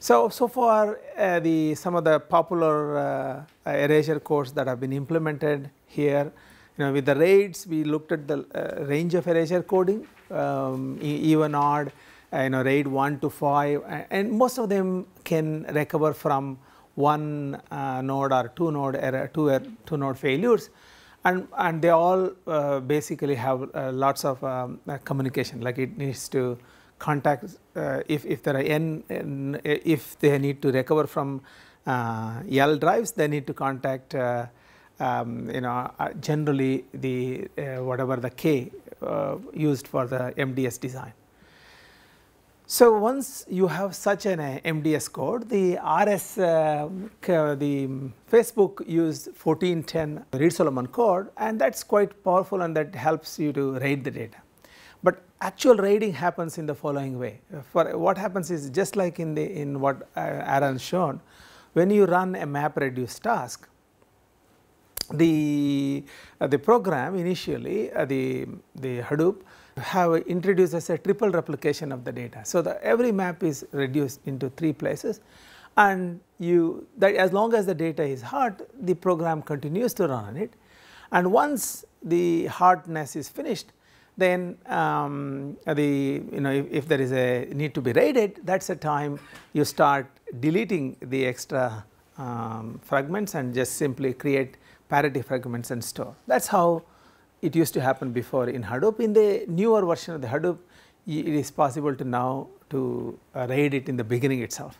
So, so far uh, the some of the popular uh, erasure codes that have been implemented here, you know with the RAIDs we looked at the uh, range of erasure coding um, EVENODD, uh, you know RAID 1 to 5 and most of them can recover from one uh, node or two node error, two, er, two node failures. And, and they all uh, basically have lots of um, communication like it needs to contact uh, if, if there are n, n, if they need to recover from uh, L drives they need to contact uh, um, you know uh, generally the uh, whatever the K uh, used for the MDS design. So, once you have such an MDS code, the RS, the Facebook used 1410 Reed Solomon code and that is quite powerful and that helps you to RAID the data. But actual RAIDing happens in the following way. For what happens is just like in the in what uh, Aaron shown, when you run a map reduce task, the uh, the program initially uh, the the Hadoop have introduces a triple replication of the data. So, the every map is reduced into three places and you that as long as the data is hot the program continues to run on it and once the hardness is finished then um, the you know if, if, there is a need to be raided that is the time you start deleting the extra um, fragments and just simply create parity fragments and store. That is how it used to happen before in Hadoop. In the newer version of the Hadoop, it is possible to now to uh, RAID it in the beginning itself.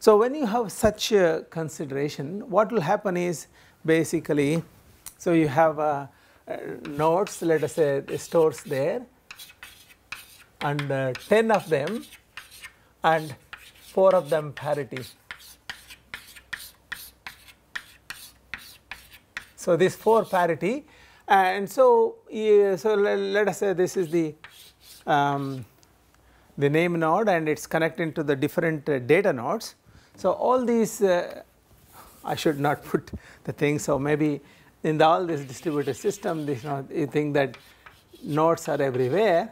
So, when you have such a consideration, what will happen is basically, so you have uh, nodes let us say stores there and uh, 10 of them and 4 of them parity. So, this 4 parity and so, so let us say this is the um, the name node and it is connected to the different uh, data nodes. So, all these uh, I should not put the thing. So, maybe in the, all this distributed system this you, know, you think that nodes are everywhere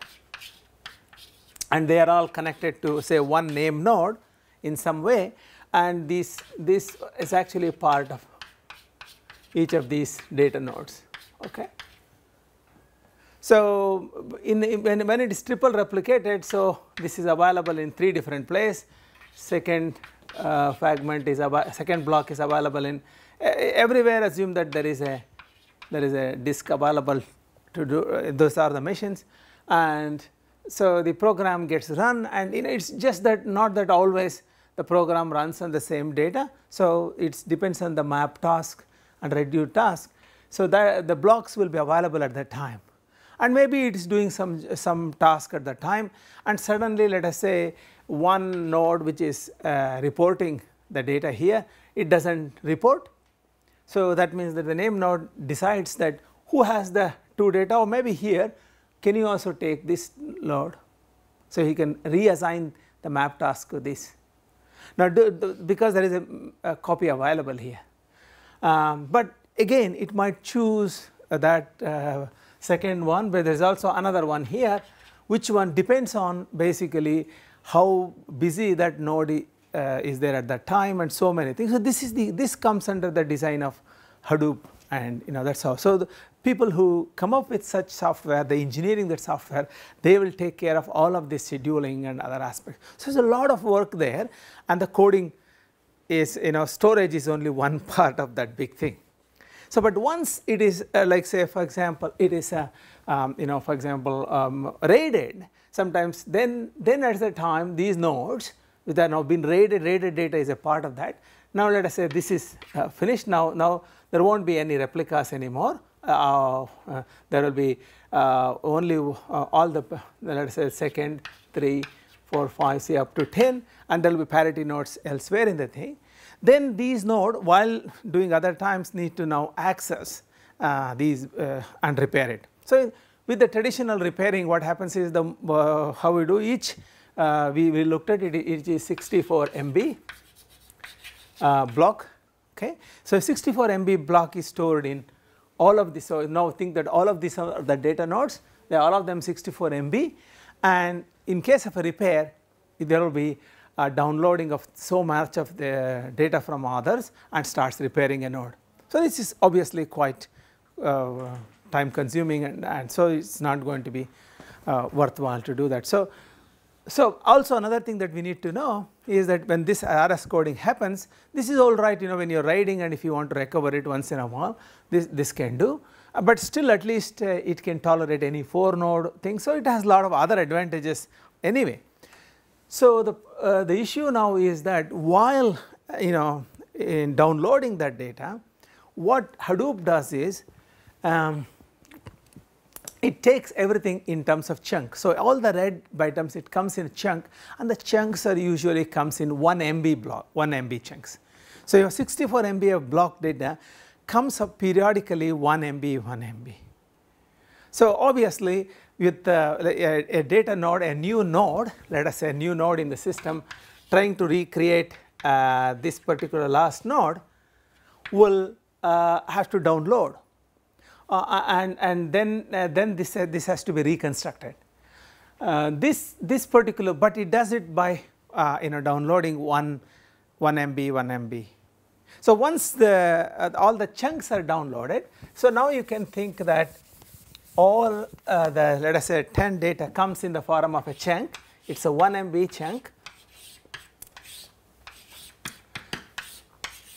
and they are all connected to say one name node in some way and this this is actually part of each of these data nodes okay. So, in, when, when it is triple replicated, so this is available in three different places. Second uh, fragment is second block is available in everywhere. Assume that there is a there is a disk available to do. Uh, those are the machines, and so the program gets run, and you know it's just that not that always the program runs on the same data. So it depends on the map task and reduce task. So that the blocks will be available at that time and maybe it is doing some, some task at the time and suddenly let us say one node which is uh, reporting the data here it does not report. So that means that the name node decides that who has the two data or maybe here can you also take this node. So he can reassign the map task to this. Now do, do, because there is a, a, copy available here, um, but again it might choose that uh, second one but there is also another one here which one depends on basically how busy that node uh, is there at that time and so many things. So, this is the this comes under the design of Hadoop and you know that is how. So, the people who come up with such software the engineering that software they will take care of all of this scheduling and other aspects. So, there is a lot of work there and the coding is you know storage is only one part of that big thing. So, but once it is uh, like say for example, it is a um, you know for example um, raided sometimes then then at the time these nodes which are now been raided raided data is a part of that. Now let us say this is uh, finished now now there not be any replicas anymore uh, uh there will be uh, only uh, all the let us say second 3 4 5 say up to 10 and there will be parity nodes elsewhere in the thing then these node while doing other times need to now access uh, these uh, and repair it. So, with the traditional repairing what happens is the uh, how we do each uh, we, we looked at it it is 64 MB uh, block okay. So, 64 MB block is stored in all of this. So, now think that all of these are the data nodes they are all of them 64 MB and in case of a repair there will be uh, downloading of so much of the data from others and starts repairing a node. So, this is obviously quite uh, time consuming and, and, so it is not going to be uh, worthwhile to do that. So, so also another thing that we need to know is that when this RS coding happens, this is all right you know when you are writing and if you want to recover it once in a while, this, this can do. Uh, but still at least uh, it can tolerate any 4 node thing. So, it has a lot of other advantages anyway. So, the, uh, the issue now is that while you know in downloading that data, what Hadoop does is um, it takes everything in terms of chunk. So, all the read bytes it comes in a chunk and the chunks are usually comes in 1 MB block 1 MB chunks. So, your 64 MB of block data comes up periodically 1 MB 1 MB. So, obviously with uh, a, a, data node, a new node, let us say a new node in the system trying to recreate uh, this particular last node will uh, have to download and, and then, uh, then this, uh, this has to be reconstructed. this, this particular, but it does it by you know downloading 1, 1 MB, 1 MB. So, once the all the chunks are downloaded, so now you can think that all uh, the let us say 10 data comes in the form of a chunk, it is a 1 MB chunk,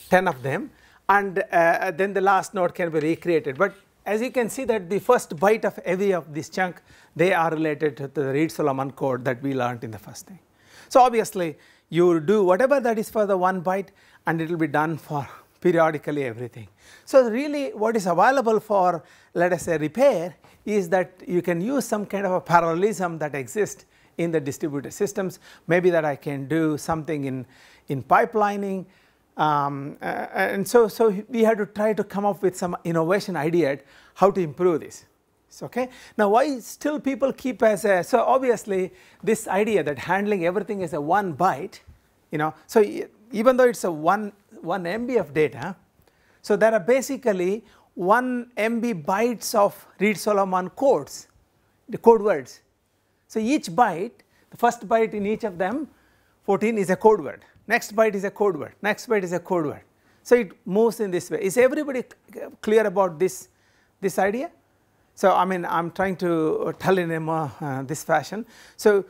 10 of them and uh, then the last node can be recreated. But as you can see that the first byte of every of this chunk they are related to the Reed-Solomon code that we learned in the first thing. So obviously you do whatever that is for the one byte and it will be done for periodically everything. So really what is available for let us say repair is that you can use some kind of a parallelism that exists in the distributed systems. Maybe that I can do something in, in pipelining. Um, uh, and so, so we had to try to come up with some innovation idea how to improve this. So, okay. Now, why still people keep as a, so obviously this idea that handling everything is a one byte, you know, so even though it is a 1, 1 MB of data, so there are basically 1 MB bytes of Reed-Solomon codes, the code words. So, each byte, the first byte in each of them 14 is a code word, next byte is a code word, next byte is a code word. So, it moves in this way. Is everybody clear about this, this idea? So, I mean I am trying to tell in a more, uh, this fashion. So,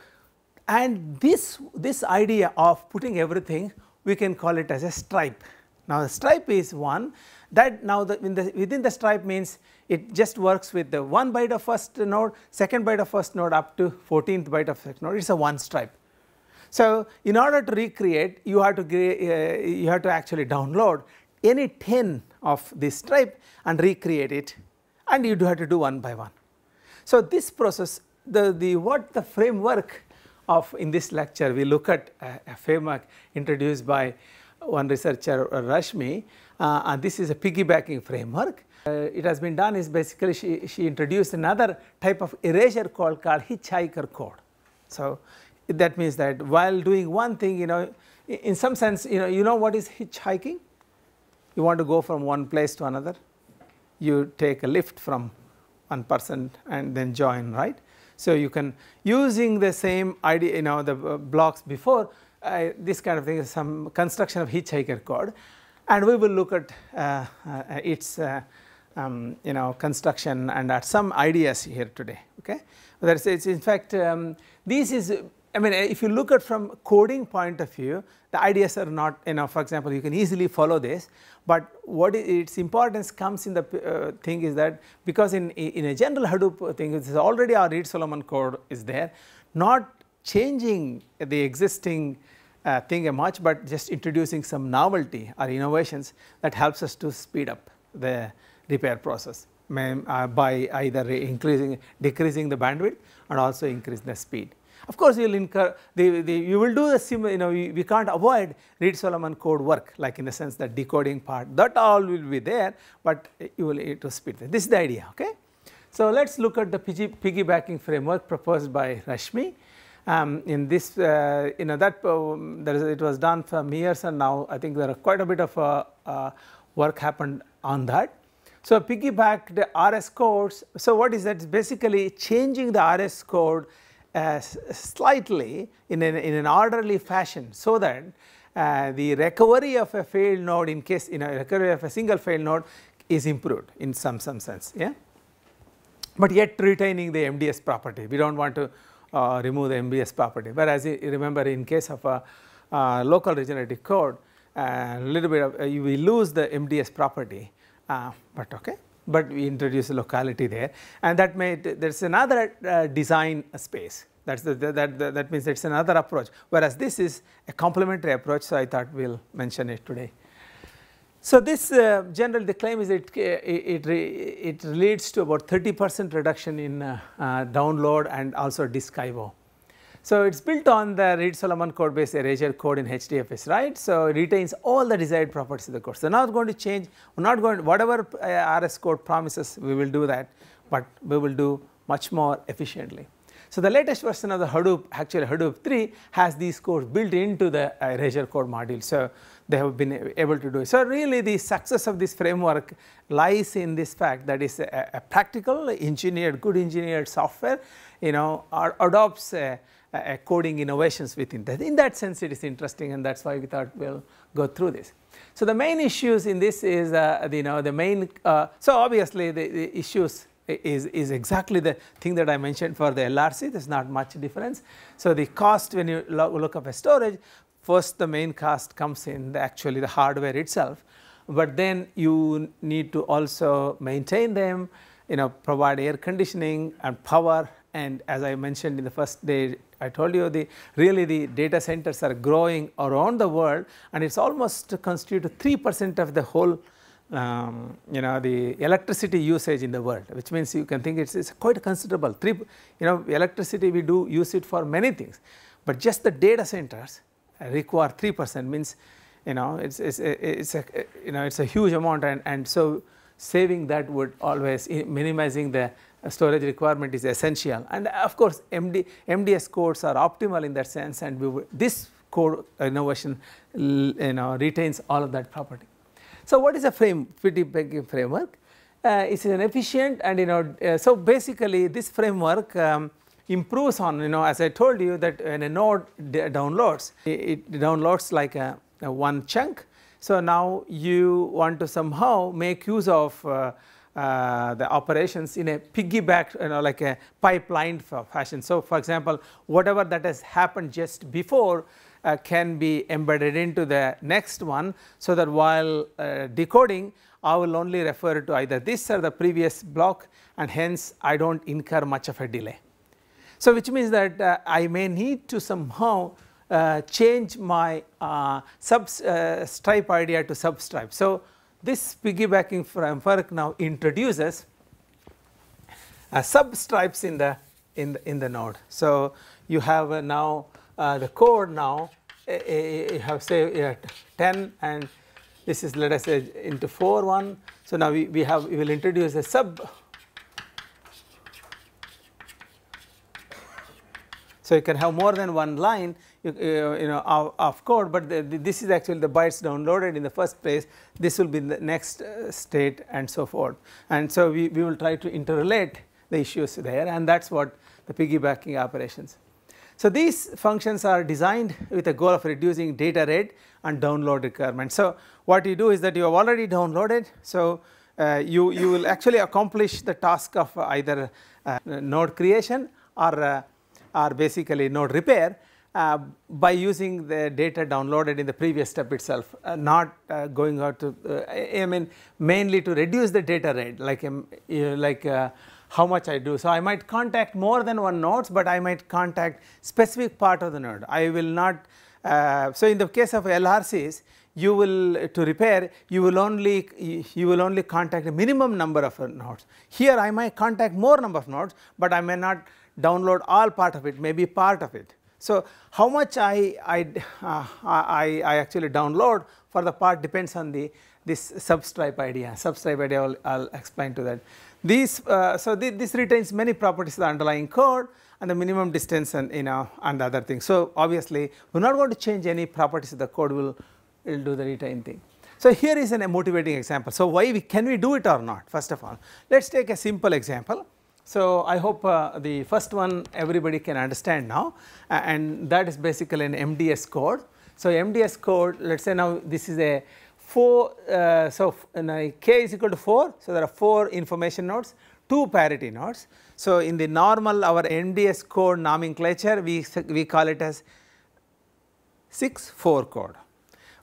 and this, this idea of putting everything we can call it as a stripe. Now, the stripe is one that now the, the, within the stripe means it just works with the one byte of first node, second byte of first node up to 14th byte of second node, it is a one stripe. So, in order to recreate you have to uh, you have to actually download any 10 of this stripe and recreate it and you do have to do one by one. So, this process the, the what the framework of in this lecture we look at a, a framework introduced by one researcher Rashmi uh, and this is a piggybacking framework. Uh, it has been done is basically she, she introduced another type of erasure code called hitchhiker code. So, that means that while doing one thing you know in some sense you know you know what is hitchhiking? You want to go from one place to another. You take a lift from one person and then join right? So you can using the same idea you know the uh, blocks before uh, this kind of thing is some construction of hitchhiker code. And we will look at uh, uh, its uh, um, you know construction and at some ideas here today okay? In fact um, this is I mean if you look at from coding point of view the ideas are not you know for example you can easily follow this. But what its importance comes in the uh, thing is that because in in a general Hadoop thing this is already our Reed Solomon code is there. Not changing the existing uh, thing a much, but just introducing some novelty or innovations that helps us to speed up the repair process uh, by either increasing, decreasing the bandwidth and also increase the speed. Of course, you will incur the, the you will do the similar you know we, we can't avoid Reed Solomon code work like in the sense that decoding part that all will be there, but you will need to speed this is the idea okay. So, let us look at the piggybacking framework proposed by Rashmi. Um, in this, uh, you know, that um, is, it was done for years and now I think there are quite a bit of uh, uh, work happened on that. So, piggyback the RS codes. So, what is that? It's basically changing the RS code uh, slightly in an, in an orderly fashion so that uh, the recovery of a failed node in case you know recovery of a single failed node is improved in some some sense yeah? But yet retaining the MDS property. We do not want to uh, remove the MDS property. Whereas you remember in case of a uh, local regenerative code a little bit of you will lose the MDS property but okay but we introduce a locality there and that may there is another uh, design space that, that, that, that means it is another approach whereas this is a complementary approach so I thought we will mention it today. So this uh, generally the claim is it, it, it, it leads to about 30 percent reduction in uh, uh, download and also disk IO. So it is built on the Reed-Solomon code base erasure code in HDFS, right. So it retains all the desired properties of the code. So not going to change, we are not going, whatever uh, RS code promises, we will do that, but we will do much more efficiently. So the latest version of the Hadoop, actually Hadoop 3 has these codes built into the uh, erasure code module. So they have been able to do it. So really the success of this framework lies in this fact that is a, a practical engineered, good engineered software, you know, adopts a, uh, coding innovations within that. In that sense it is interesting and that is why we thought we will go through this. So the main issues in this is uh, you know the main, uh, so obviously the, the, issues is, is exactly the thing that I mentioned for the LRC there is not much difference. So the cost when you lo look up a storage first the main cost comes in the actually the hardware itself but then you need to also maintain them you know provide air conditioning and power and as I mentioned in the first day I told you the really the data centers are growing around the world and it is almost constitute 3 percent of the whole um, you know the electricity usage in the world which means you can think it is quite considerable. 3 you know electricity we do use it for many things but just the data centers require 3 percent means you know it's, it's, it's a you know it's a huge amount and, and so saving that would always minimizing the storage requirement is essential and of course MD, MDS codes are optimal in that sense and we this code innovation you know retains all of that property. So what is a frame piggybacking framework? Uh, it is an efficient and you know uh, so basically this framework um, improves on you know as I told you that when a node downloads it, it downloads like a, a, one chunk. So now you want to somehow make use of uh, uh, the operations in a piggyback you know like a pipeline fashion. So, for example, whatever that has happened just before uh, can be embedded into the next one. So, that while uh, decoding I will only refer to either this or the previous block and hence I do not incur much of a delay. So, which means that uh, I may need to somehow uh, change my uh, substripe idea to substripe. So, this piggybacking framework now introduces uh, substripes in the in the in the node. So you have uh, now uh, the code now uh, uh, you have say 10 and this is let us say into 4 1. So now we, we have we will introduce a sub So you can have more than one line you, you know of, code, but the, the, this is actually the bytes downloaded in the first place. This will be the next uh, state and so forth. And so we, we will try to interrelate the issues there, and that is what the piggybacking operations. So these functions are designed with a goal of reducing data rate and download requirements. So what you do is that you have already downloaded. So uh, you you will actually accomplish the task of either uh, node creation or uh, or basically node repair uh, by using the data downloaded in the previous step itself, uh, not uh, going out to, uh, I mean mainly to reduce the data rate like, um, like uh, how much I do. So, I might contact more than one nodes, but I might contact specific part of the node. I will not, so in the case of LRCs, you will to repair you will only you will only contact a minimum number of nodes. Here I might contact more number of nodes, but I may not download all part of it, maybe part of it. So, how much I, I, uh, I, I, actually download for the part depends on the this substripe idea, substripe idea I will explain to that. These, uh, so this retains many properties of the underlying code and the minimum distance and you know and the other things. So, obviously we are not going to change any properties of the code, will will do the retain thing. So, here is an, a motivating example. So, why we, can we do it or not first of all? Let us take a simple example So, I hope uh, the first one everybody can understand now uh, and that is basically an MDS code. So, MDS code let us say now this is a 4, uh, so k is equal to 4, so there are 4 information nodes, 2 parity nodes. So, in the normal our MDS code nomenclature we, we call it as 6 4 code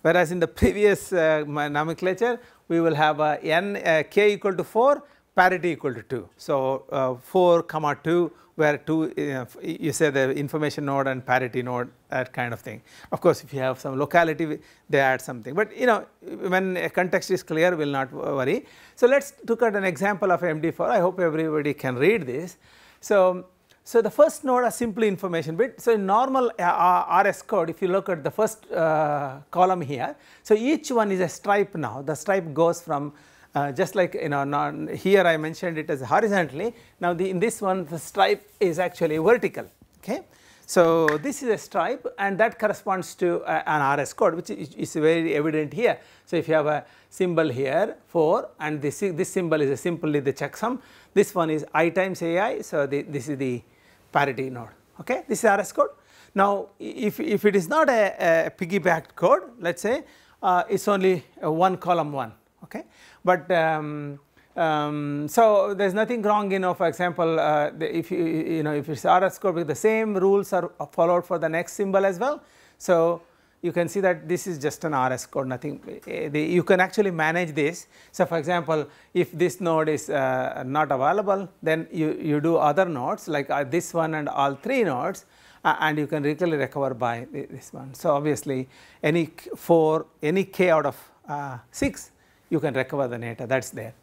whereas in the previous uh, nomenclature we will have a n uh, k equal to 4 parity equal to 2. So, uh, 4 comma 2 where 2 uh, you say the information node and parity node that kind of thing. Of course, if you have some locality they add something, but you know when a context is clear we will not worry. So, let us look at an example of MD4 I hope everybody can read this. So, so the first node are simply information bit. So, in normal uh, RS code if you look at the first uh, column here, so each one is a stripe now the stripe goes from uh, just like you know non, here I mentioned it as horizontally now the, in this one the stripe is actually vertical okay. So, this is a stripe and that corresponds to uh, an RS code which is, is, very evident here. So, if you have a symbol here 4 and this, this symbol is simply the checksum this one is i times ai. So, the, this is the parity node okay this is RS code. Now, if, if it is not a, a piggybacked code let us say uh, it is only one column 1 okay. But um, um, so there is nothing wrong you know for example uh, if you you know if it is RS code the same rules are followed for the next symbol as well. So you can see that this is just an RS code nothing uh, you can actually manage this. So for example if this node is uh, not available then you, you do other nodes like uh, this one and all 3 nodes uh, and you can really recover by this one. So obviously any 4 any k out of uh, 6 you can recover the data that is there.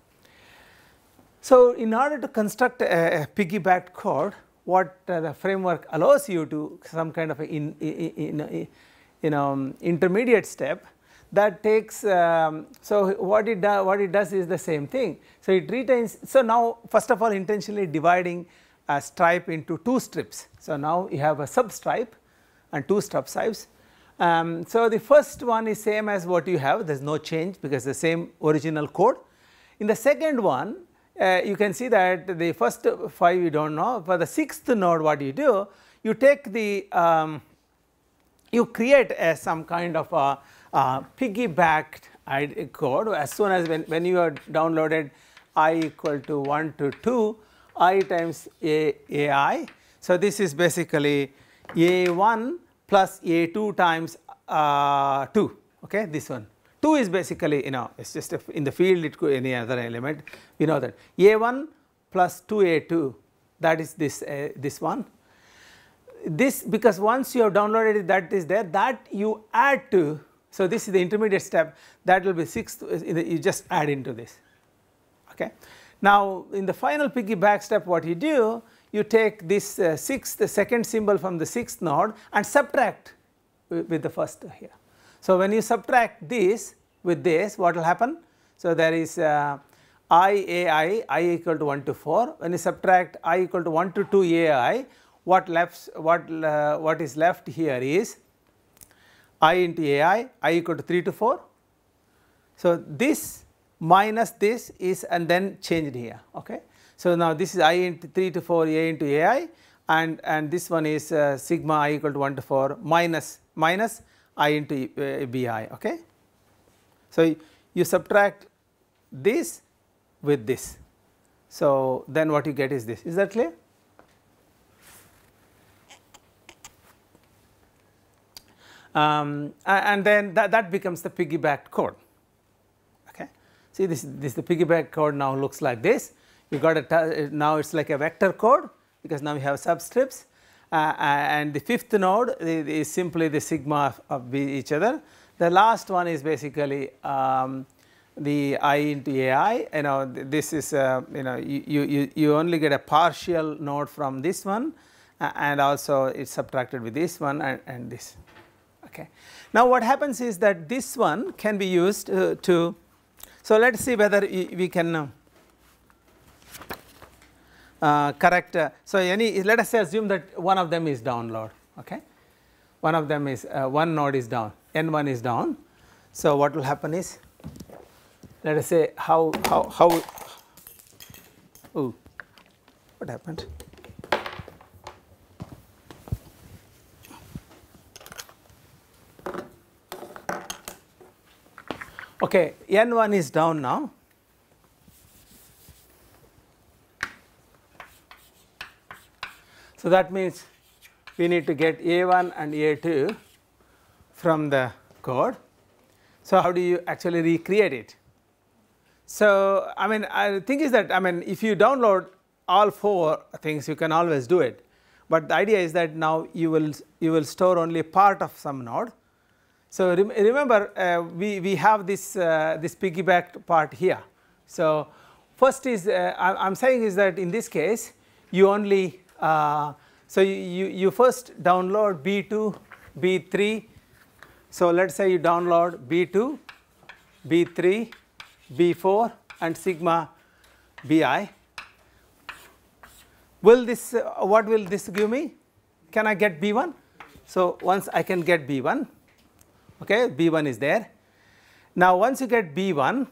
So, in order to construct a, a piggybacked code what uh, the framework allows you to some kind of in, in, in, you know intermediate step that takes um, so what it does what it does is the same thing. So, it retains so now first of all intentionally dividing a stripe into two strips. So, now you have a substripe and two substripes um, so, the first one is same as what you have there is no change because the same original code. In the second one uh, you can see that the first 5 you do not know for the sixth node what you do you take the um, you create a, some kind of a, a piggybacked code as soon as when, when you are downloaded i equal to 1 to 2 i times a ai. So, this is basically a 1 plus a 2 times uh, 2 okay this one. 2 is basically you know it is just in the field it could any other element. We know that. A 1 plus 2 a 2 that is this uh, this one. This because once you have downloaded it that is there that you add to so this is the intermediate step that will be sixth you just add into this okay. Now in the final piggyback step what you do you take this uh, sixth the second symbol from the sixth node and subtract with the first here. So, when you subtract this with this what will happen? So, there is uh, i a i i equal to 1 to 4 when you subtract i equal to 1 to 2 a i what left what uh, what is left here is i into a i i equal to 3 to 4. So, this minus this is and then changed here okay. So, now this is i into 3 to 4 a into a i and, and this one is uh, sigma i equal to 1 to 4 minus minus i into uh, bi. Okay. So, you subtract this with this. So, then what you get is this is that clear? Um, and then that, that becomes the piggyback code. Okay. See this, this the piggyback code now looks like this you got a now it is like a vector code because now we have substripes uh, uh, and the fifth node is simply the sigma of each other. The last one is basically um, the i into ai you know this is uh, you know you, you, you only get a partial node from this one uh, and also it is subtracted with this one and, and this. Okay. Now what happens is that this one can be used uh, to so let us see whether we can uh, uh, correct. Uh, so, any let us say assume that one of them is down download okay one of them is uh, one node is down n 1 is down. So, what will happen is let us say how how how ooh, what happened? Okay, N1 is down now. So that means we need to get A1 and A2 from the code. So how do you actually recreate it? So I mean, I think is that I mean, if you download all four things, you can always do it. But the idea is that now you will you will store only part of some node so, rem remember uh, we, we have this, uh, this piggybacked part here. So, first is uh, I am saying is that in this case you only uh, so you, you first download B2, B3. So, let us say you download B2, B3, B4 and sigma BI. Will this uh, what will this give me? Can I get B1? So, once I can get B1 okay B1 is there. Now once you get B1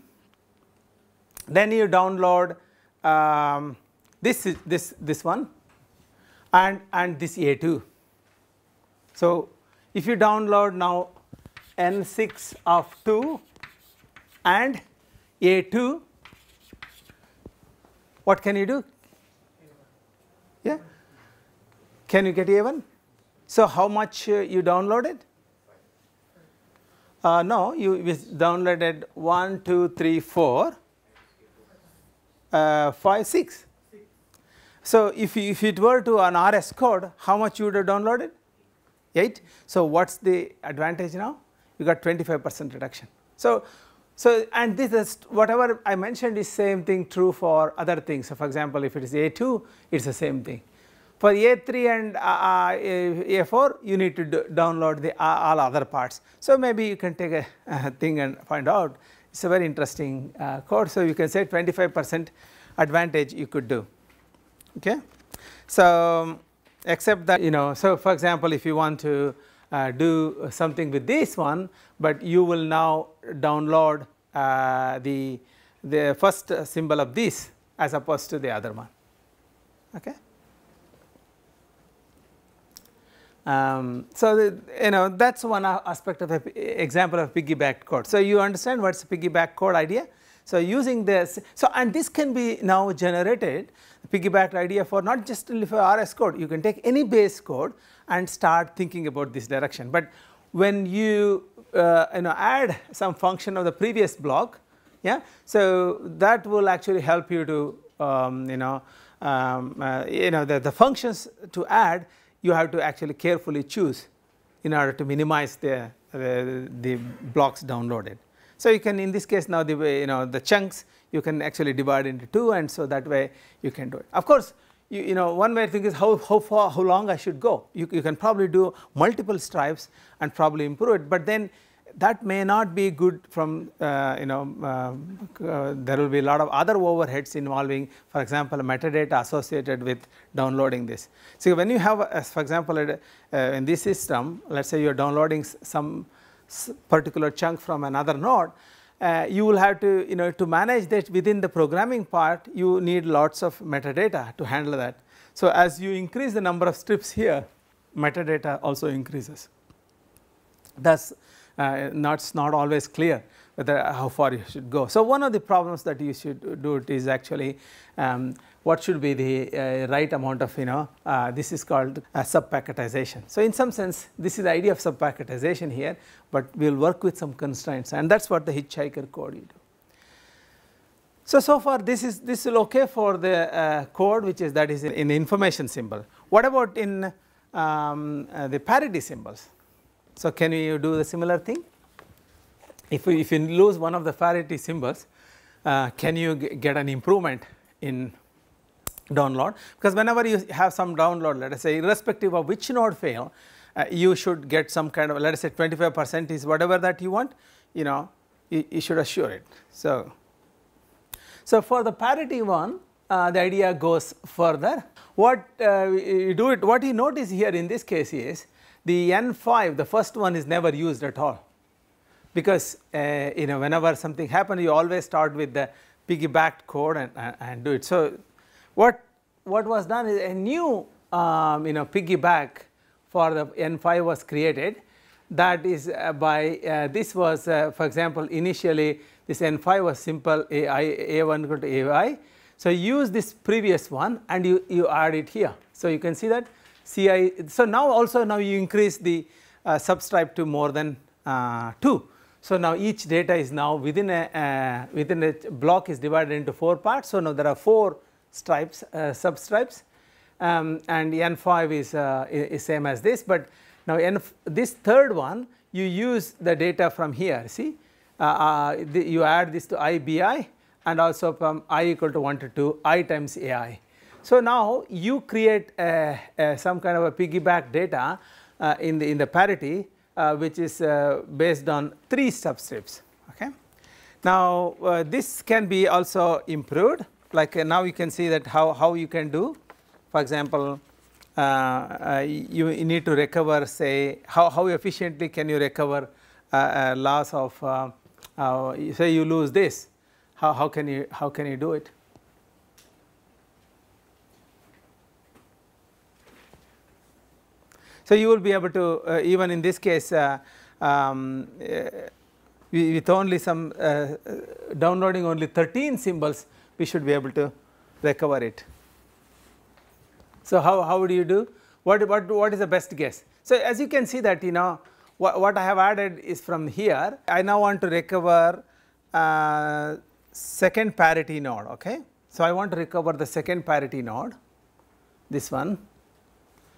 then you download um, this this this one and and this A2. So if you download now N6 of 2 and A2 what can you do? Yeah. Can you get A1? So how much uh, you downloaded? Uh, no, you downloaded 1, 2, 3, 4, uh, 5, 6. So, if, if it were to an RS code, how much you would have downloaded? 8. So, what is the advantage now? You got 25 percent reduction. So, so and this is whatever I mentioned is same thing true for other things. So, for example, if it is A2, it is the same thing. For A3 and uh, uh A4 you need to download the uh, all other parts. So, maybe you can take a uh, thing and find out it is a very interesting uh, code. So, you can say 25 percent advantage you could do. Okay. So, except that you know so for example, if you want to uh, do something with this one, but you will now download the the first symbol of this as opposed to the other one. Okay. Um, so, the, you know that is one aspect of example of piggyback code. So, you understand what is a piggyback code idea? So, using this, so and this can be now generated piggyback idea for not just for RS code, you can take any base code and start thinking about this direction. But when you uh, you know add some function of the previous block, yeah, so that will actually help you to um, you know um, uh, you know the, the functions to add you have to actually carefully choose in order to minimize the, the, the blocks downloaded. So, you can in this case now the way you know the chunks you can actually divide into 2 and so that way you can do it. Of course, you, you know one way to think is how, how far how long I should go. You, you can probably do multiple stripes and probably improve it, but then that may not be good from uh, you know uh, uh, there will be a lot of other overheads involving for example metadata associated with downloading this. So, when you have for example uh, in this system let us say you are downloading some particular chunk from another node uh, you will have to you know to manage that within the programming part you need lots of metadata to handle that. So, as you increase the number of strips here metadata also increases. Thus, uh, not, not always clear whether how far you should go. So, one of the problems that you should do it is actually um, what should be the uh, right amount of you know uh, this is called uh, subpacketization. So, in some sense this is the idea of subpacketization here, but we will work with some constraints and that is what the hitchhiker code you do. So, so far this is this is okay for the uh, code which is that is in, in information symbol. What about in um, uh, the parity symbols? So, can you do the similar thing? If, we, if you lose one of the parity symbols, uh, can you get an improvement in download? Because whenever you have some download, let us say irrespective of which node fail, uh, you should get some kind of let us say 25 percent is whatever that you want, you know, you, you should assure it. So, so for the parity one, uh, the idea goes further. What uh, you do it, what you notice here in this case is the N5 the first one is never used at all because uh, you know whenever something happens you always start with the piggybacked code and, and, and do it. So, what what was done is a new um, you know piggyback for the N5 was created that is uh, by uh, this was uh, for example initially this N5 was simple AI A1 equal to AI. So, use this previous one and you, you add it here. So, you can see that CI. So, now also now you increase the uh, substripe to more than uh, 2. So, now each data is now within a uh, within a block is divided into 4 parts. So, now there are 4 stripes substripes um, and N5 is, is same as this, but now, this third one you use the data from here see uh, uh, the, you add this to IBI and also from i equal to 1 to 2 i times ai. So, now you create a, a, some kind of a piggyback data uh, in the in the parity uh, which is uh, based on 3 substripes. Okay. Now, uh, this can be also improved like now you can see that how, how you can do for example uh, uh, you, you, need to recover say how, how efficiently can you recover uh, loss of say you lose this how, how can you how can you do it? So you will be able to even in this case um, with only some uh, downloading only 13 symbols we should be able to recover it. So, how, how would you do? What, what, what is the best guess? So, as you can see that you know what, what I have added is from here. I now want to recover uh, second parity node. Okay. So, I want to recover the second parity node, this one.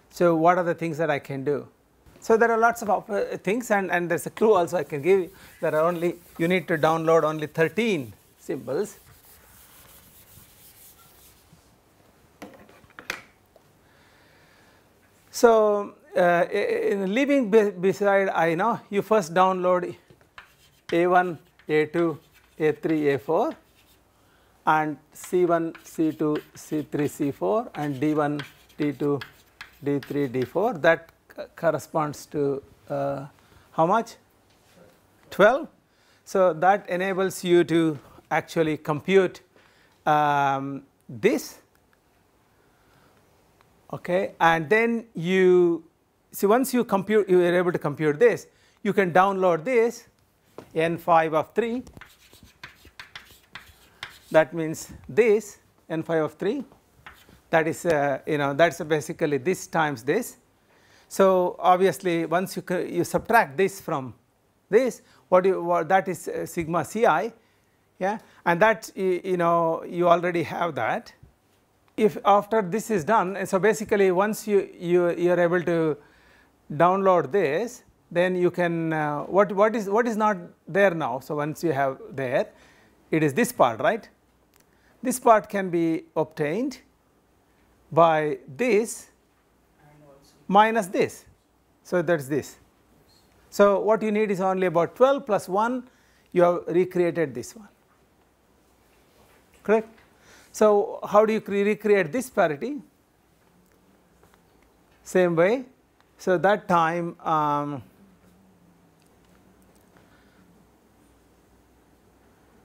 So, what are the things that I can do? So, there are lots of uh, things and, and there is a clue also I can give you. There are only, you need to download only 13 symbols So, uh, in leaving beside I know you first download A1, A2, A3, A4 and C1, C2, C3, C4 and D1, D2, D3, D4 that corresponds to uh, how much? 12. So, that enables you to actually compute um, this okay? And then you see once you compute you are able to compute this you can download this n5 of 3 that means this n5 of 3 that is uh, you know that's basically this times this. So obviously once you you subtract this from this what you what that is uh, sigma ci yeah? And that you know you already have that if after this is done so basically once you you you are able to download this then you can uh, what what is what is not there now? So once you have there it is this part right? This part can be obtained by this minus this. So that's this. So what you need is only about 12 plus 1 you have recreated this one. Correct so, how do you recreate this parity? Same way. So, that time um,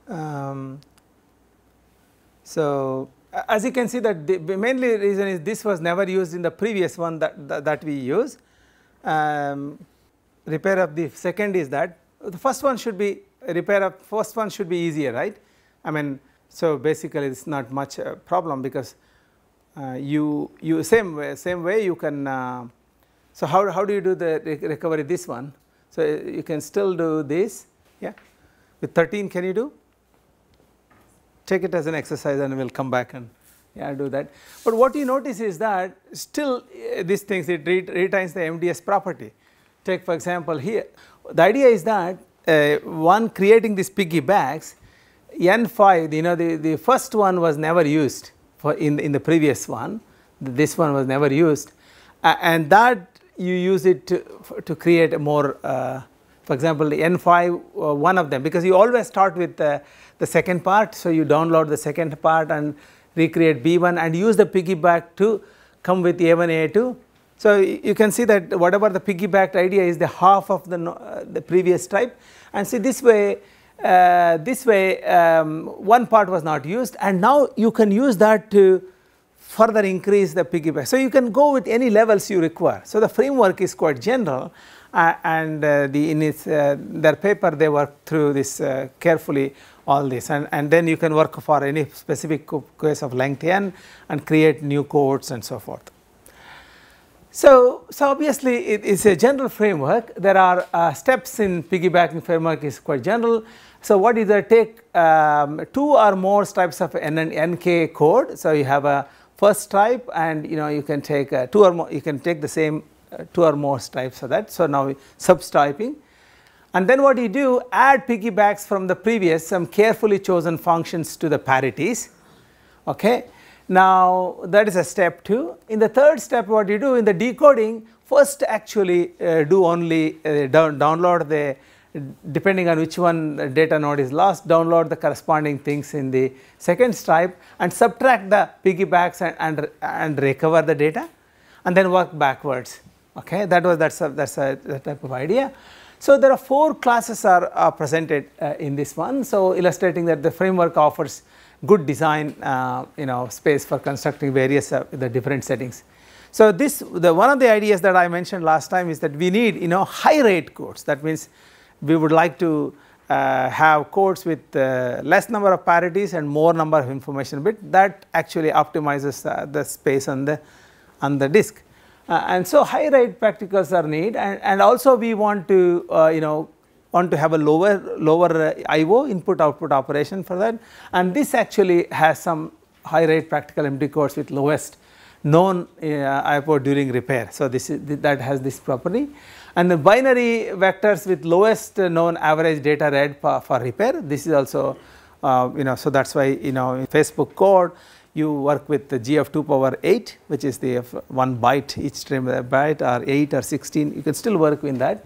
um, so as you can see that the mainly reason is this was never used in the previous one that, that, that we use. Um, repair of the second is that the first one should be repair of first one should be easier right. I mean so, basically it is not much a problem because uh, you you same way same way you can uh, so how, how do you do the recovery this one? So you can still do this yeah? With 13 can you do? Take it as an exercise and we will come back and yeah do that. But what you notice is that still uh, these things it retains the MDS property. Take for example here. The idea is that uh, one creating these piggybacks N5 you know the, the first one was never used for in, in the previous one. This one was never used. Uh, and that you use it to, to create a more uh, for example the N5 uh, one of them because you always start with the, the second part. So you download the second part and recreate B1 and use the piggyback to come with A1 A2 so you can see that whatever the piggybacked idea is the half of the, uh, the previous type. And see this way uh, this way um, one part was not used and now you can use that to further increase the piggyback. So, you can go with any levels you require. So, the framework is quite general uh, and uh, the in its uh, their paper they work through this uh, carefully all this and, and then you can work for any specific case of length n and create new codes and so forth. So, so obviously it is a general framework there are uh, steps in piggybacking framework is quite general. So, what is that take um, two or more types of NK code. So, you have a first stripe and you know you can take uh, two or more you can take the same uh, two or more stripes of that. So, now substriping and then what you do add piggybacks from the previous some carefully chosen functions to the parities. Okay. Now, that is a step 2. In the third step what you do in the decoding first actually uh, do only uh, down, download the depending on which one data node is lost download the corresponding things in the second stripe and subtract the piggybacks and, and, and recover the data and then work backwards okay that was that's a, that's a that type of idea. So, there are four classes are, are presented uh, in this one. So, illustrating that the framework offers good design uh, you know space for constructing various uh, the different settings. So, this the one of the ideas that I mentioned last time is that we need you know high rate codes that means we would like to uh, have codes with uh, less number of parities and more number of information bit that actually optimizes uh, the space on the on the disk. Uh, and so high rate practicals are need and, and also we want to uh, you know want to have a lower lower uh, IO input output operation for that and this actually has some high rate practical MDS codes with lowest known IO during repair. So, this is that has this property and the binary vectors with lowest known average data read for, repair this is also uh, you know so that is why you know in Facebook code you work with the G of 2 power 8 which is the 1 byte each stream byte or 8 or 16 you can still work with that.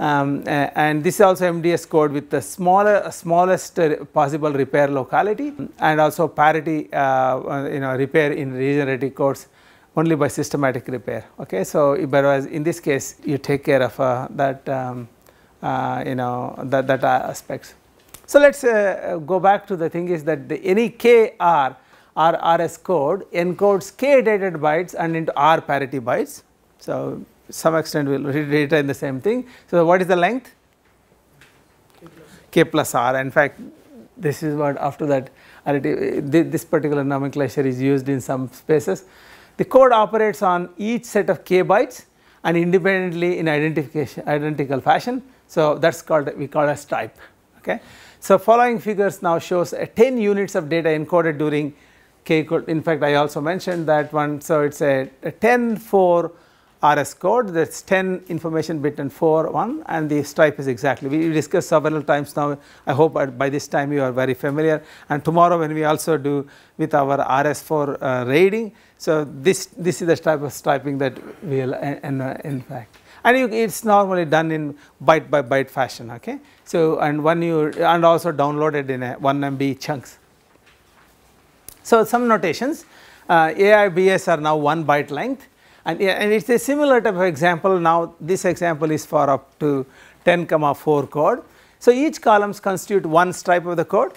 Um, and this is also MDS code with the smaller smallest possible repair locality and also parity uh, you know repair in regenerative codes only by systematic repair. Okay. So, whereas in this case you take care of uh, that um, uh, you know that, that aspects. So, let us uh, go back to the thing is that the any KR or RS code encodes K dated bytes and into R parity bytes. So, some extent we will retain the same thing. So, what is the length? K plus R. In fact, this is what after that this particular nomenclature is used in some spaces. The code operates on each set of k bytes and independently in identification identical fashion. So, that is called we call a stripe. Okay. So, following figures now shows 10 units of data encoded during k equal in fact I also mentioned that one. So, it is a, a 10 4 RS code that is 10 information bit and 4 1 and the stripe is exactly we discussed several times now I hope by this time you are very familiar and tomorrow when we also do with our RS4 uh, rating. So, this this is the type of striping that we will in, in fact and you, it is normally done in byte by byte fashion okay. So, and when you and also downloaded in a 1 MB chunks. So, some notations uh, AIBS are now 1 byte length and, and it is a similar type of example now this example is for up to 10 comma 4 code. So, each columns constitute one stripe of the code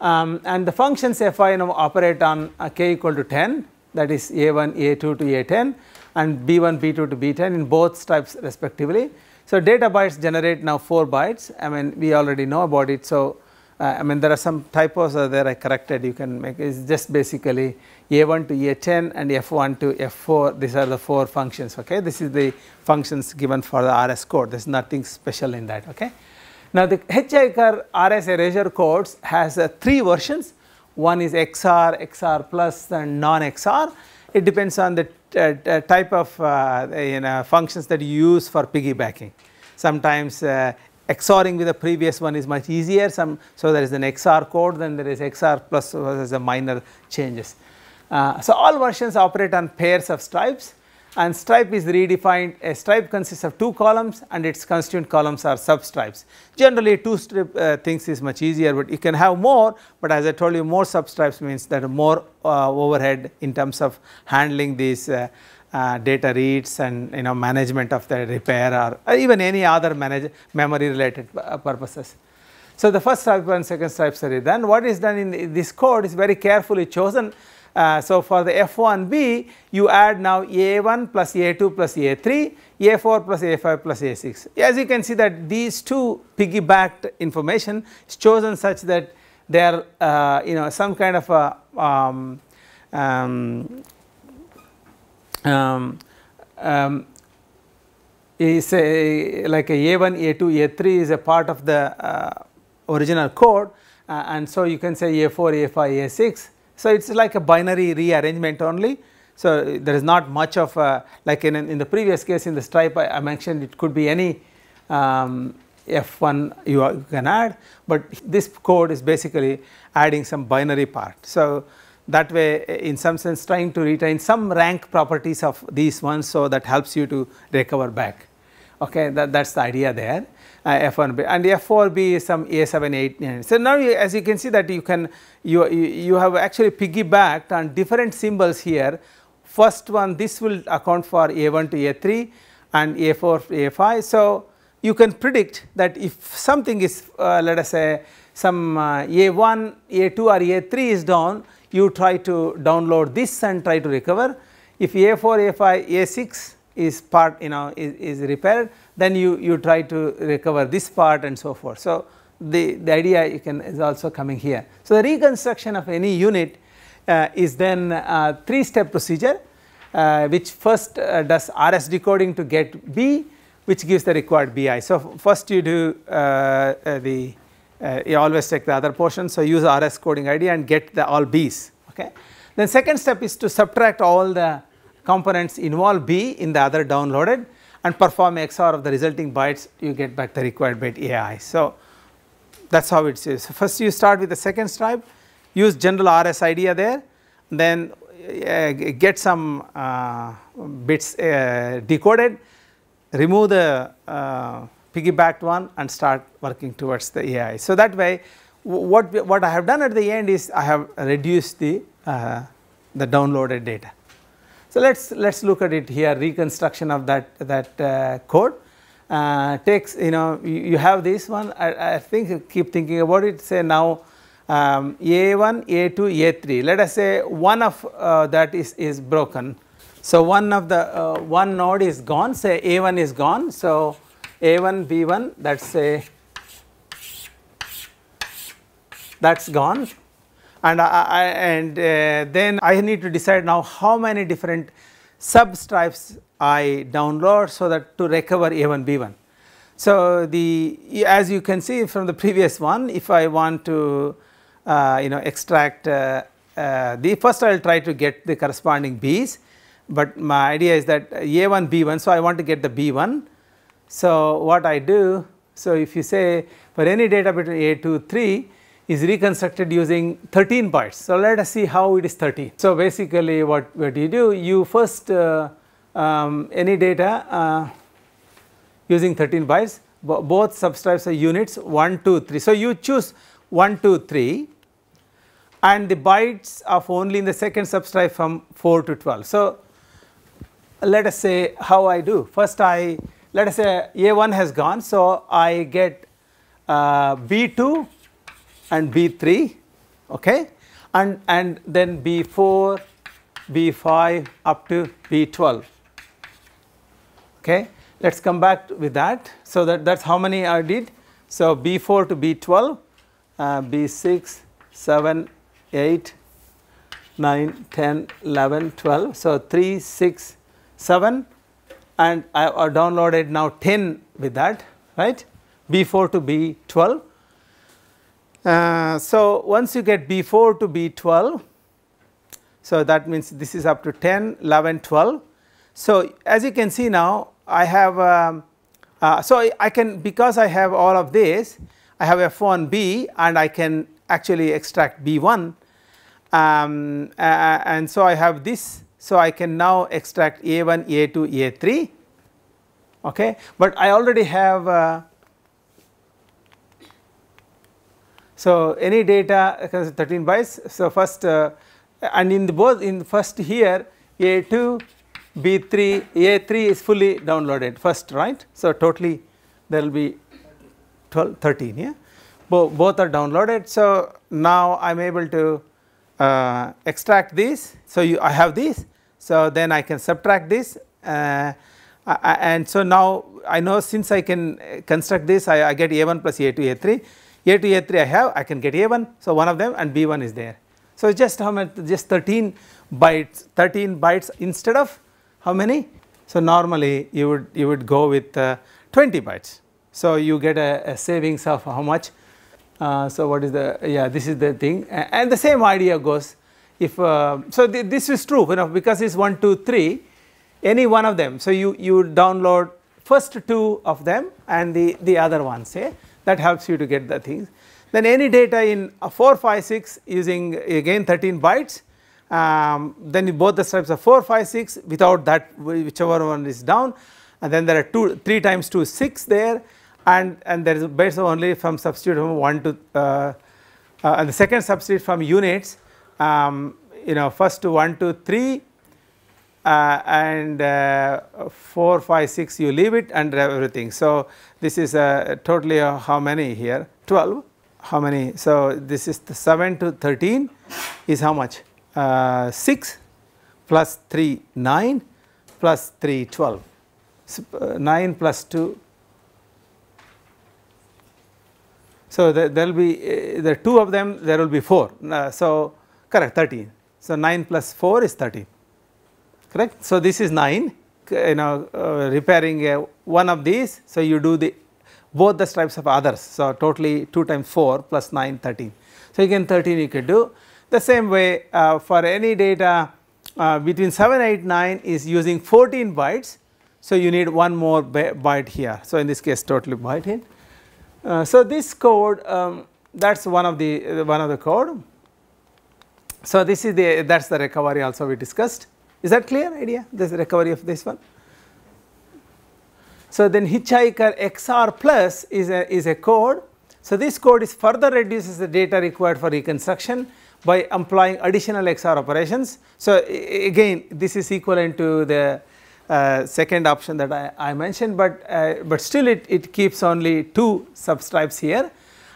um, and the functions fi now operate on k equal to 10 that is a1 a2 to a10 and b1 b2 to b10 in both stripes respectively. So, data bytes generate now 4 bytes. I mean we already know about it. So, uh, I mean there are some typos there. I corrected. You can make it is just basically a1 to a10 and f1 to f4 these are the 4 functions okay? This is the functions given for the RS code. There is nothing special in that okay. Now the Hitchhiker RS erasure codes has uh, 3 versions one is XR, XR plus and non-XR it depends on the uh, type of uh, you know, functions that you use for piggybacking. Sometimes uh, XORing with the previous one is much easier some so there is an XR code then there is XR plus as a minor changes. Uh, so all versions operate on pairs of stripes and stripe is redefined a stripe consists of two columns and its constituent columns are substripes. Generally two strip uh, things is much easier but you can have more but as I told you more substripes means that more uh, overhead in terms of handling these uh, uh, data reads and you know management of the repair or even any other manage memory related uh, purposes. So, the first stripe and second stripe are done. What is done in this code is very carefully chosen Uh, so for the F1B, you add now A1 plus A2 plus A3, A4 plus A5 plus A6. As you can see that these two piggybacked information is chosen such that they are uh, you know some kind of a um, um, um, um is a like a A1, A2, A3 is a part of the uh, original code uh, and so you can say A4, A5, A6. So it is like a binary rearrangement only. So there is not much of a like in, in the previous case in the stripe I, I mentioned it could be any um, F1 you, are, you can add, but this code is basically adding some binary part. So that way in some sense trying to retain some rank properties of these ones so that helps you to recover back okay that that's the idea there f1b and f4b is some a7 8 9 so now you, as you can see that you can you, you you have actually piggybacked on different symbols here. First one this will account for a1 to a3 and a4 to a5 so you can predict that if something is uh, let us say some uh, a1 a2 or a3 is down you try to download this and try to recover. If a4 a5 a6 is part you know is, is repaired then you, you try to recover this part and so forth. So, the, the idea you can is also coming here. So, the reconstruction of any unit uh, is then a 3 step procedure uh, which first uh, does RS decoding to get B which gives the required BI. So, first you do uh, uh, the uh, you always take the other portion. So, use RS coding ID and get the all B's okay. Then second step is to subtract all the components involve B in the other downloaded and perform XOR of the resulting bytes you get back the required bit AI. So, that is how it is. So, first you start with the second stripe use general RS idea there then uh, get some uh, bits uh, decoded remove the uh, piggybacked one and start working towards the AI. So, that way what, what I have done at the end is I have reduced the, uh, the downloaded data. So, let us let us look at it here reconstruction of that that uh, code. Uh, takes you know you, you have this one. I, I, think keep thinking about it. Say now um, A1, A2, A3 let us say one of uh, that is, is broken. So, one of the uh, one node is gone. Say A1 is gone. So, A1 B1 that is say that is gone and I, and uh, then I need to decide now how many different substripes I download so that to recover A1 B1. So, the as you can see from the previous one if I want to uh, you know extract uh, uh, the first I will try to get the corresponding B's, but my idea is that A1 B1. So, I want to get the B1. So, what I do so if you say for any data between A2 3 is reconstructed using 13 bytes. So, let us see how it is 13. So, basically what, what you do you first uh, um, any data uh, using 13 bytes both substripes are units 1 2 3. So, you choose 1 2 3 and the bytes of only in the second substripe from 4 to 12. So, let us say how I do first I let us say A1 has gone. So, I get uh, B2 and B3 okay? And and then B4 B5 up to B12 okay? Let us come back with that. So that that is how many I did. So B4 to B12 uh, B6 7 8 9 10 11 12 so 3 6 7 and I, I downloaded now 10 with that right? B4 to B12 uh, so, once you get B4 to B12, so that means this is up to 10, 11, 12. So, as you can see now I have, um, uh, so I, can because I have all of this I have F1B and I can actually extract B1 um, uh, and so I have this. So, I can now extract A1, A2, A3 okay, but I already have uh, So, any data 13 bytes. So, first uh, and in the both in first here A2, B3, A3 is fully downloaded first right. So, totally there will be 12, 13 yeah. Bo both are downloaded. So, now I am able to uh, extract this. So, you, I have this. So, then I can subtract this uh, and so now I know since I can construct this I, I get A1 plus A2 A3, A2 A3 I have I can get A1. So, one of them and B1 is there. So, just how much just 13 bytes 13 bytes instead of how many? So, normally you would you would go with uh, 20 bytes. So, you get a, a savings of how much? Uh, so, what is the yeah this is the thing and the same idea goes if uh, so th this is true you know because it's 1 2 3 any one of them. So, you, you download first two of them and the, the other one say that helps you to get the things. Then any data in 4, 5, 6 using again 13 bytes um, then both the steps are 4, 5, 6 without that whichever one is down and then there are 2, 3 times 2 6 there and, and there is base only from substitute from 1 to uh, uh, and the second substitute from units um, you know first to 1 to 3 uh, and uh, 4, 5, 6 you leave it and everything. So, this is uh, totally uh, how many here 12 how many. So, this is 7 to 13 is how much uh, 6 plus 3 9 plus 3 12 so, uh, 9 plus 2. So, there will be the two of them there will be 4. so, correct 13. So, 9 plus 4 is 13 correct. So, this is 9 you know uh, repairing uh, one of these. So, you do the both the stripes of others. So, totally 2 times 4 plus 9 13. So, again 13 you could do the same way uh, for any data uh, between 7 8 9 is using 14 bytes. So, you need one more byte here. So, in this case totally byte in. Uh, so, this code um, that is one of the one of the code. So, this is the that is the recovery also we discussed. Is that clear idea this recovery of this one? So, then hitchhiker XR plus is a, is a code. So, this code is further reduces the data required for reconstruction by employing additional XR operations. So, again this is equivalent to the uh, second option that I, I mentioned, but, uh, but still it, it keeps only two substripes here.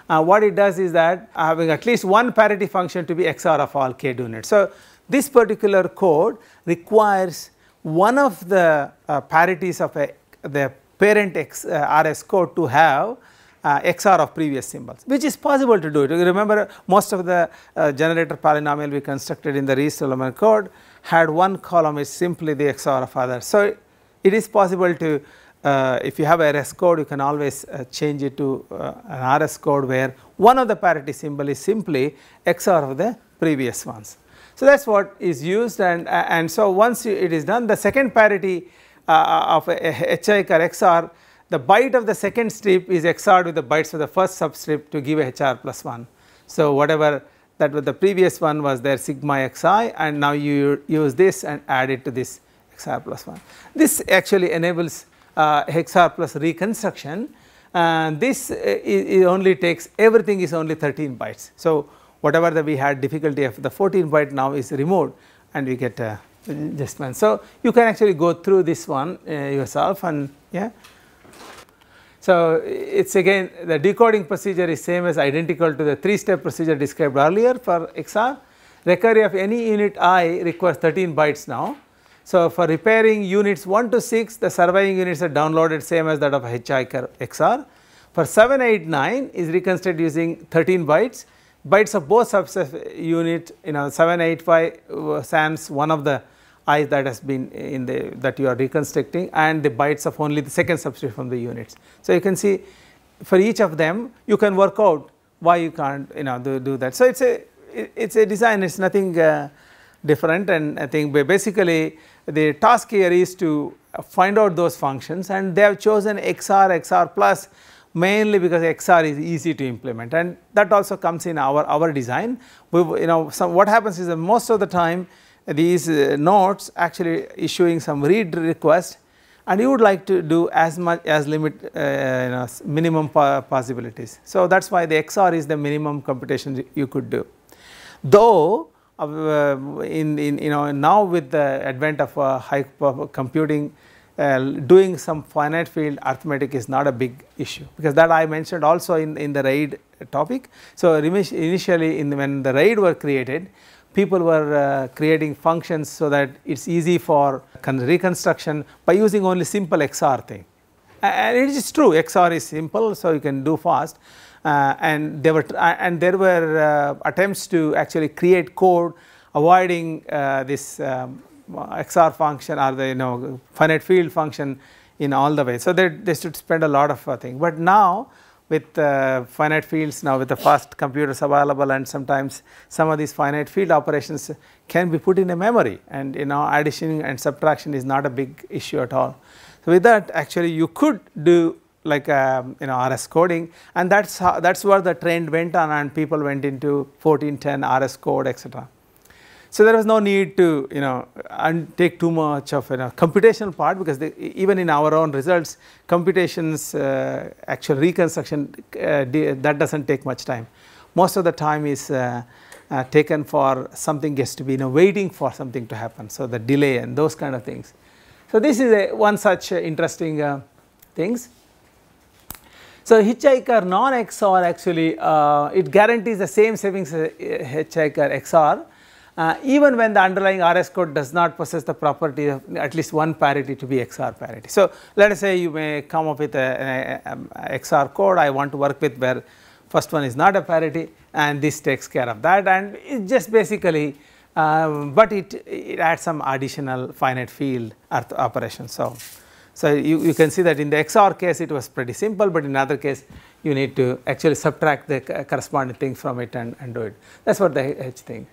Uh, what it does is that having at least one parity function to be XR of all k units. So, this particular code requires one of the uh, parities of a, the parent X, uh, RS code to have uh, XR of previous symbols, which is possible to do it. Remember most of the uh, generator polynomial we constructed in the Reed-Solomon code had one column is simply the XR of others. So, it is possible to uh, if you have a RS code you can always uh, change it to an RS code where one of the parity symbol is simply XR of the previous ones. So, that is what is used and, and so once it is done the second parity uh, of HI or XR the byte of the second strip is XORed with the bytes of the first substripe to give a HR plus 1. So, whatever that was the previous one was there sigma xi and now you use this and add it to this XR plus 1. This actually enables uh, XR plus reconstruction and this uh, only takes everything is only 13 bytes. So, whatever that we had difficulty of the 14 byte now is removed and we get uh, adjustment. So, you can actually go through this one uh, yourself and yeah. So, it is again the decoding procedure is same as identical to the 3 step procedure described earlier for XR. Recovery of any unit i requires 13 bytes now. So, for repairing units 1 to 6 the surviving units are downloaded same as that of hitchhiker XR. For 7, 8, 9 is reconstructed using 13 bytes bytes of both subset unit you know 785 uh, sans one of the i's that has been in the that you are reconstructing and the bytes of only the second substripe from the units. So, you can see for each of them you can work out why you can't you know do, do that. So, it is a it is a design it is nothing uh, different and I think basically the task here is to find out those functions and they have chosen XR, XR plus mainly because XR is easy to implement and that also comes in our, our design. We, you know some, what happens is that most of the time these uh, nodes actually issuing some read request and you would like to do as much as limit uh, you know, minimum possibilities. So, that is why the XR is the minimum computation you could do. Though uh, in, in you know now with the advent of uh, high computing uh, doing some finite field arithmetic is not a big issue because that I mentioned also in, in the RAID topic. So, initially in the, when the RAID were created people were uh, creating functions so that it's easy for reconstruction by using only simple XOR thing. And it is true XOR is simple so you can do fast uh, and there were and there were uh, attempts to actually create code avoiding uh, this um, XOR function or the you know finite field function in all the way. So, they, they should spend a lot of uh, thing, but now with uh, finite fields now with the fast computers available and sometimes some of these finite field operations can be put in a memory and you know addition and subtraction is not a big issue at all. So, with that actually you could do like um, you know RS coding and that is how that is where the trend went on and people went into 1410 RS code etc. So, there was no need to you know take too much of a you know, computational part because they, even in our own results computations uh, actual reconstruction uh, that does not take much time. Most of the time is uh, uh, taken for something gets to be you know waiting for something to happen. So, the delay and those kind of things. So, this is a one such uh, interesting uh, things. So, hitchhiker non-XR actually it guarantees the same savings as hitchhiker XOR uh, even when the underlying RS code does not possess the property of at least one parity to be XOR parity. So, let us say you may come up with a, a, a, XOR code I want to work with where first one is not a parity and this takes care of that and it just basically uh, but it, it adds some additional finite field operation. So, so you, you can see that in the XOR case it was pretty simple, but in other case you need to actually subtract the corresponding thing from it and, and do it. That is what the H thing.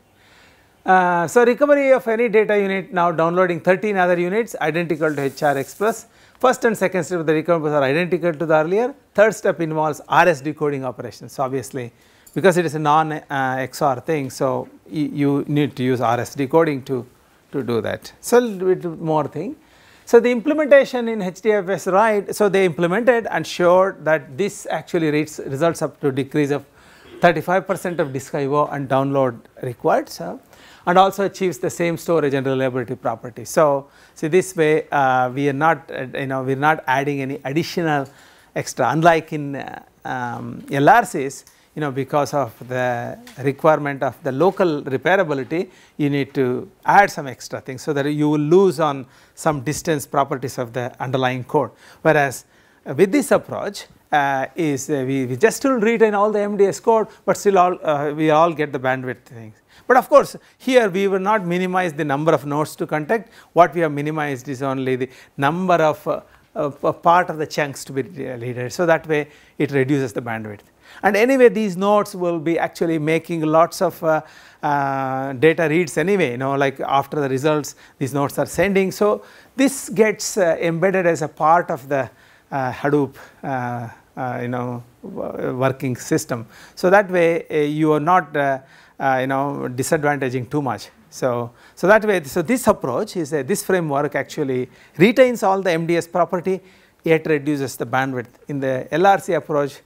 Uh, so, recovery of any data unit now downloading 13 other units identical to HR Express. First and second step of the recovery are identical to the earlier. Third step involves RS decoding operations. So, obviously, because it is a non uh, XOR thing, so you need to use RS decoding to, to do that. So, a little bit more thing. So, the implementation in HDFS right, so they implemented and showed that this actually results up to decrease of 35 percent of disk IO and download required. So, and also achieves the same storage and reliability property. So, see this way uh, we are not uh, you know we are not adding any additional extra unlike in uh, um, LRCs you know because of the requirement of the local repairability you need to add some extra things so that you will lose on some distance properties of the underlying code. Whereas with this approach uh, is uh, we, we just still retain all the MDS code, but still all uh, we all get the bandwidth things. But of course, here we will not minimize the number of nodes to contact, what we have minimized is only the number of uh, part of the chunks to be read. So, that way it reduces the bandwidth. And anyway these nodes will be actually making lots of uh, uh, data reads anyway you know like after the results these nodes are sending. So, this gets embedded as a part of the Hadoop uh, you know working system. So, that way you are not uh, you know disadvantaging too much. So, so that way so this approach is a, this framework actually retains all the MDS property yet reduces the bandwidth. In the LRC approach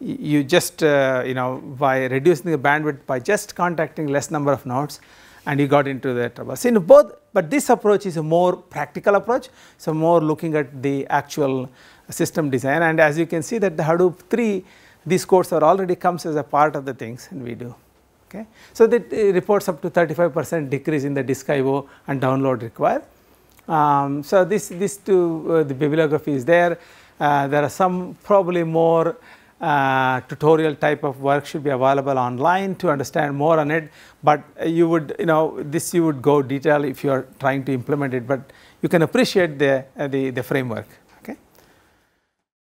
you just uh, you know by reducing the bandwidth by just contacting less number of nodes and you got into the trouble. So, in both but this approach is a more practical approach. So, more looking at the actual system design and as you can see that the Hadoop 3 these codes are already comes as a part of the things and we do. Okay. So, that reports up to 35 percent decrease in the disk IO and download required. Um, so, this, this too uh, the bibliography is there. Uh, there are some probably more uh, tutorial type of work should be available online to understand more on it, but you would you know this you would go detail if you are trying to implement it, but you can appreciate the, uh, the, the framework.